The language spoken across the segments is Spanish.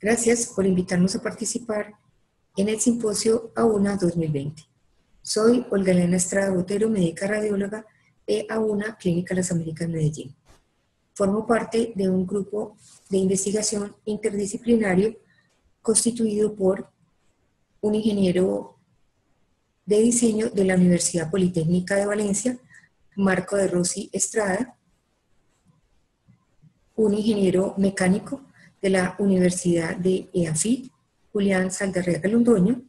Gracias por invitarnos a participar en el simposio AUNA 2020. Soy Olga Elena Estrada Botero, médica radióloga de AUNA Clínica Las Américas Medellín. Formo parte de un grupo de investigación interdisciplinario constituido por un ingeniero de diseño de la Universidad Politécnica de Valencia, Marco de Rossi Estrada, un ingeniero mecánico de la Universidad de EAFIT, Julián Saldarriaga Londoño,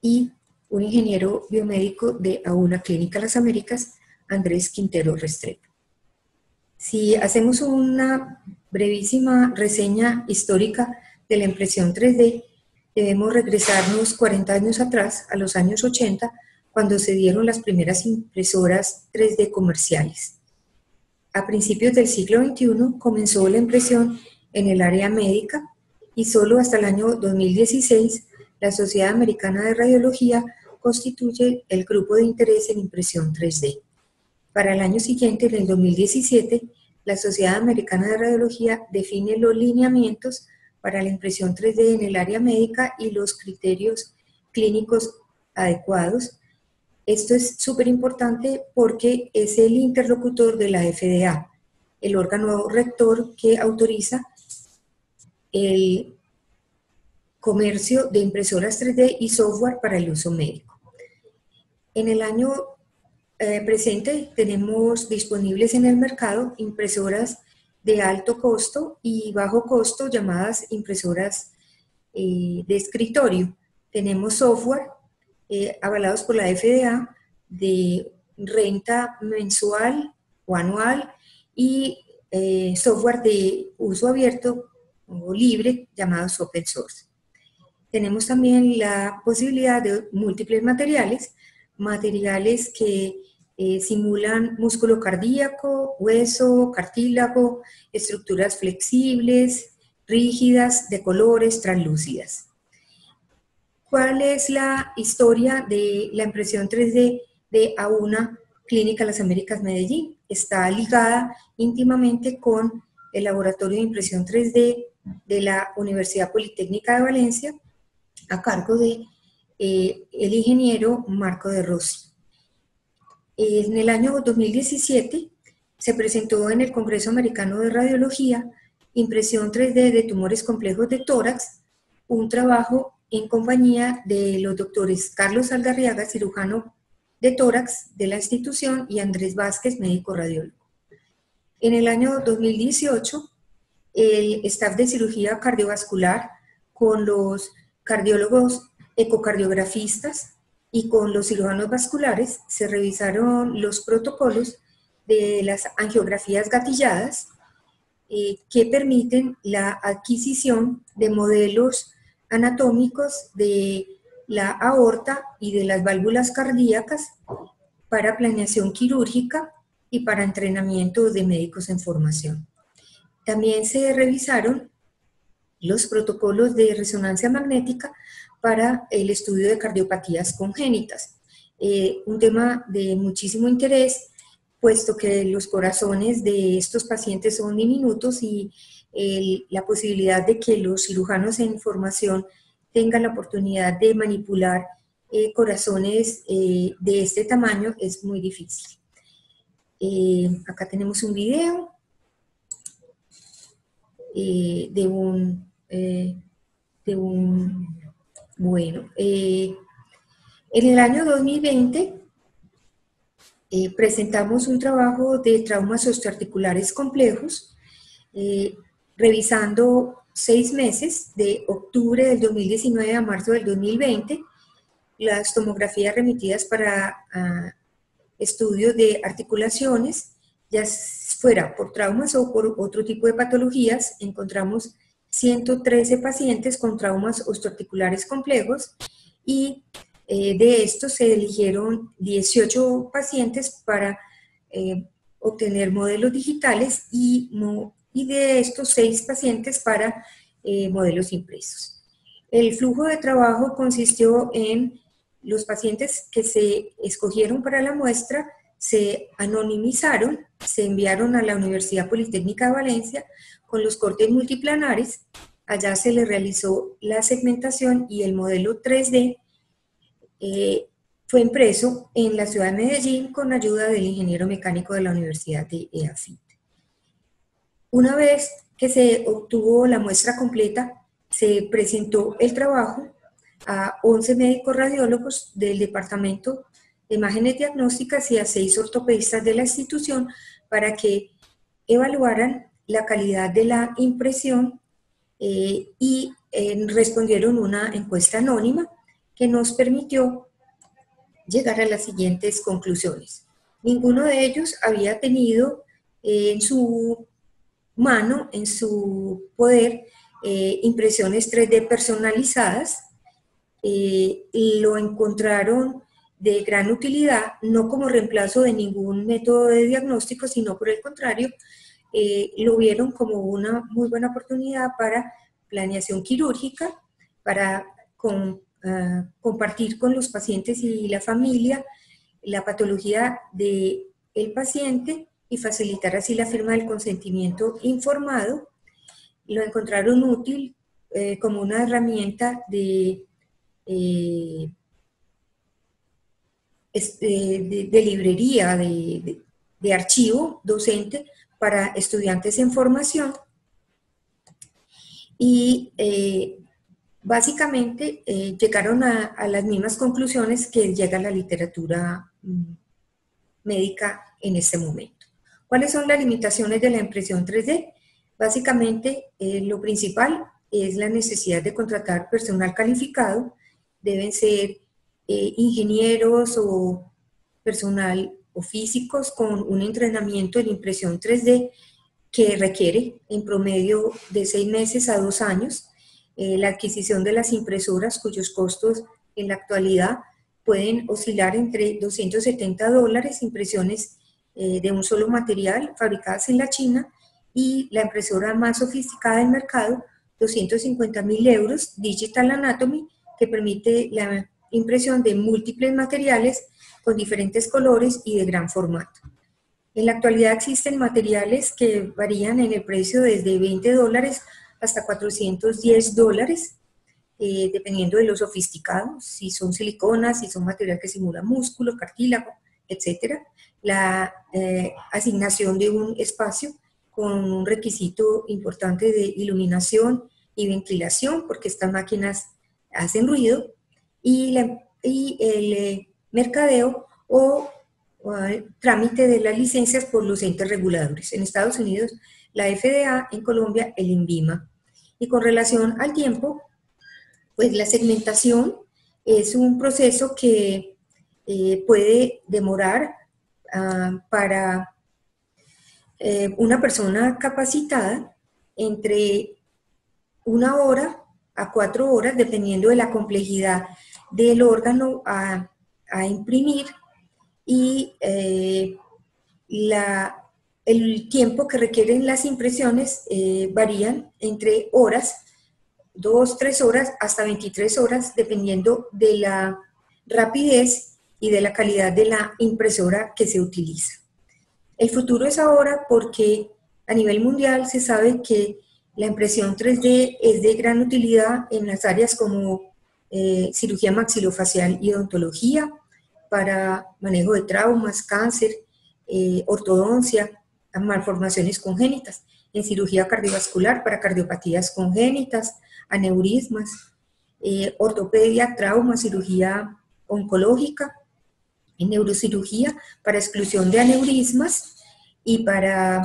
y un ingeniero biomédico de AUNA Clínica Las Américas, Andrés Quintero Restrepo. Si hacemos una brevísima reseña histórica de la impresión 3D, debemos regresarnos 40 años atrás, a los años 80, cuando se dieron las primeras impresoras 3D comerciales. A principios del siglo XXI comenzó la impresión en el área médica y solo hasta el año 2016 la Sociedad Americana de Radiología constituye el grupo de interés en impresión 3D. Para el año siguiente, en el 2017, la Sociedad Americana de Radiología define los lineamientos para la impresión 3D en el área médica y los criterios clínicos adecuados. Esto es súper importante porque es el interlocutor de la FDA, el órgano rector que autoriza el comercio de impresoras 3D y software para el uso médico. En el año eh, presente tenemos disponibles en el mercado impresoras de alto costo y bajo costo llamadas impresoras eh, de escritorio. Tenemos software eh, avalados por la FDA de renta mensual o anual y software de uso abierto o libre llamados open source. Tenemos también la posibilidad de múltiples materiales, materiales que eh, simulan músculo cardíaco, hueso, cartílago, estructuras flexibles, rígidas, de colores, translúcidas. ¿Cuál es la historia de la impresión 3D de AUNA Clínica Las Américas Medellín? Está ligada íntimamente con el Laboratorio de Impresión 3D de la Universidad Politécnica de Valencia a cargo de eh, el ingeniero Marco de Rossi. En el año 2017 se presentó en el Congreso Americano de Radiología impresión 3D de tumores complejos de tórax, un trabajo en compañía de los doctores Carlos Algarriaga, cirujano de tórax de la institución, y Andrés Vázquez, médico radiólogo. En el año 2018 el staff de cirugía cardiovascular con los cardiólogos ecocardiografistas y con los cirujanos vasculares se revisaron los protocolos de las angiografías gatilladas eh, que permiten la adquisición de modelos anatómicos de la aorta y de las válvulas cardíacas para planeación quirúrgica y para entrenamiento de médicos en formación. También se revisaron los protocolos de resonancia magnética para el estudio de cardiopatías congénitas. Eh, un tema de muchísimo interés, puesto que los corazones de estos pacientes son diminutos y la posibilidad de que los cirujanos en formación tengan la oportunidad de manipular eh, corazones eh, de este tamaño es muy difícil. acá tenemos un video eh, de, un, eh, de un, bueno, eh, en el año 2020 presentamos un trabajo de traumas osteoarticulares complejos, revisando seis meses, de octubre del 2019 a marzo del 2020, las tomografías remitidas para ah, estudios de articulaciones, ya fuera por traumas o por otro tipo de patologías, encontramos 113 pacientes con traumas osteoarticulares complejos y eh, de estos se eligieron 18 pacientes para eh, obtener modelos digitales y, y, de estos 6 pacientes para eh, modelos impresos. El flujo de trabajo consistió en los pacientes que se escogieron para la muestra, se anonimizaron, se enviaron a la Universidad Politécnica de Valencia con los cortes multiplanares Allá se le realizó la segmentación y el modelo 3D eh, fue impreso en la ciudad de Medellín con ayuda del ingeniero mecánico de la Universidad de EAFIT. Una vez que se obtuvo la muestra completa, se presentó el trabajo a 11 médicos radiólogos del Departamento de Imágenes Diagnósticas y a 6 ortopedistas de la institución para que evaluaran la calidad de la impresión eh, y eh, respondieron una encuesta anónima que nos permitió llegar a las siguientes conclusiones. Ninguno de ellos había tenido eh, en su mano, en su poder, impresiones 3D personalizadas. lo encontraron de gran utilidad, no como reemplazo de ningún método de diagnóstico, sino por el contrario, eh, lo vieron como una muy buena oportunidad para planeación quirúrgica, para ah, compartir con los pacientes y la familia la patología del el paciente y facilitar así la firma del consentimiento informado. Lo encontraron útil eh, como una herramienta de eh, este, de, librería, de, archivo docente para estudiantes en formación. Y eh, básicamente eh, llegaron a, las mismas conclusiones que llega la literatura mm, médica en este momento. ¿Cuáles son las limitaciones de la impresión 3D? Básicamente, eh, lo principal es la necesidad de contratar personal calificado. Deben ser eh, ingenieros o personal o físicos con un entrenamiento en impresión 3D que requiere en promedio de seis meses a dos años eh, la adquisición de las impresoras cuyos costos en la actualidad pueden oscilar entre 270 dólares, impresiones eh, de un solo material fabricadas en la China y la impresora más sofisticada del mercado, 250 mil euros, Digital Anatomy, que permite la impresión de múltiples materiales con diferentes colores y de gran formato. En la actualidad existen materiales que varían en el precio desde 20 dólares hasta 410 dólares, eh, dependiendo de los sofisticados, si son siliconas, si son materiales que simulan músculo, cartílago, etc. La eh, asignación de un espacio con un requisito importante de iluminación y ventilación, porque estas máquinas hacen ruido, y, el eh, mercadeo o, trámite de las licencias por los entes reguladores. En Estados Unidos, la FDA, en Colombia, el INVIMA. Y con relación al tiempo, pues la segmentación es un proceso que eh, puede demorar ah, para eh, una persona capacitada entre una hora a cuatro horas, dependiendo de la complejidad del órgano a, imprimir y eh, el tiempo que requieren las impresiones eh, varían entre horas, dos, tres horas, hasta 23 horas, dependiendo de la rapidez y de la calidad de la impresora que se utiliza. El futuro es ahora porque a nivel mundial se sabe que la impresión 3D es de gran utilidad en las áreas como eh, cirugía maxilofacial y odontología, para manejo de traumas, cáncer, eh, ortodoncia, malformaciones congénitas, en cirugía cardiovascular para cardiopatías congénitas, aneurismas, eh, ortopedia, trauma, cirugía oncológica, en neurocirugía para exclusión de aneurismas y para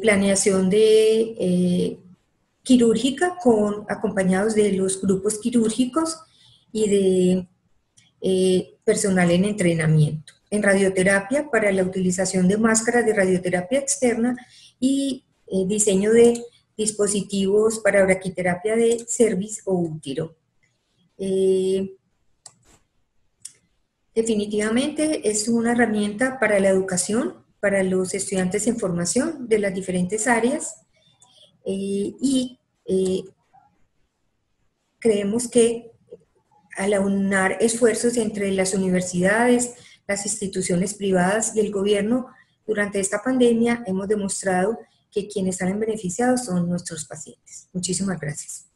planeación de quirúrgica con, acompañados de los grupos quirúrgicos y de eh, personal en entrenamiento. En radioterapia para la utilización de máscaras de radioterapia externa y eh, diseño de dispositivos para braquiterapia de cervix o útero. Eh, definitivamente es una herramienta para la educación, para los estudiantes en formación de las diferentes áreas eh, y eh, creemos que al aunar esfuerzos entre las universidades, las instituciones privadas y el gobierno, durante esta pandemia hemos demostrado que quienes salen beneficiados son nuestros pacientes. Muchísimas gracias.